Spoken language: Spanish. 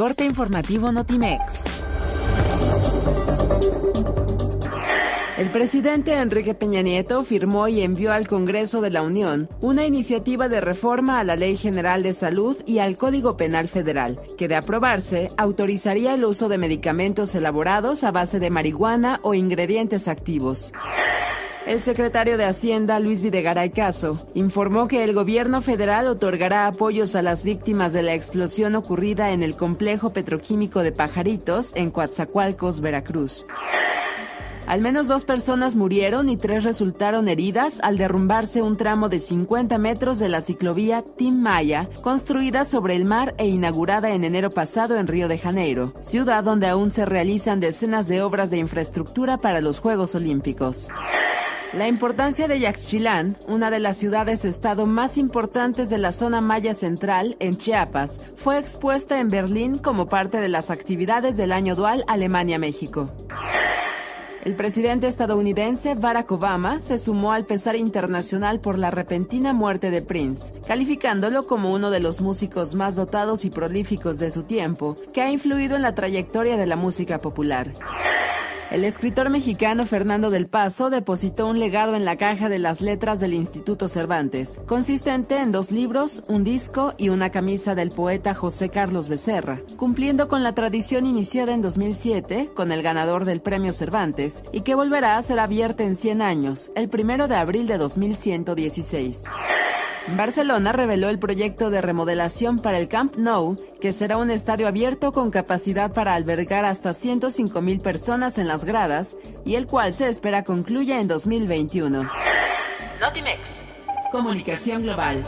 corte informativo Notimex. El presidente Enrique Peña Nieto firmó y envió al Congreso de la Unión una iniciativa de reforma a la Ley General de Salud y al Código Penal Federal, que de aprobarse autorizaría el uso de medicamentos elaborados a base de marihuana o ingredientes activos. El secretario de Hacienda, Luis Videgaray Caso, informó que el gobierno federal otorgará apoyos a las víctimas de la explosión ocurrida en el complejo petroquímico de Pajaritos en Coatzacoalcos, Veracruz. Al menos dos personas murieron y tres resultaron heridas al derrumbarse un tramo de 50 metros de la ciclovía Tim Maya, construida sobre el mar e inaugurada en enero pasado en Río de Janeiro, ciudad donde aún se realizan decenas de obras de infraestructura para los Juegos Olímpicos. La importancia de Yaxchilán, una de las ciudades-estado más importantes de la zona maya central, en Chiapas, fue expuesta en Berlín como parte de las actividades del año dual Alemania-México. El presidente estadounidense Barack Obama se sumó al pesar internacional por la repentina muerte de Prince, calificándolo como uno de los músicos más dotados y prolíficos de su tiempo, que ha influido en la trayectoria de la música popular. El escritor mexicano Fernando del Paso depositó un legado en la caja de las letras del Instituto Cervantes, consistente en dos libros, un disco y una camisa del poeta José Carlos Becerra, cumpliendo con la tradición iniciada en 2007 con el ganador del Premio Cervantes y que volverá a ser abierta en 100 años, el primero de abril de 2116. Barcelona reveló el proyecto de remodelación para el Camp Nou, que será un estadio abierto con capacidad para albergar hasta 105 mil personas en las gradas y el cual se espera concluya en 2021. Notimex. Comunicación Global.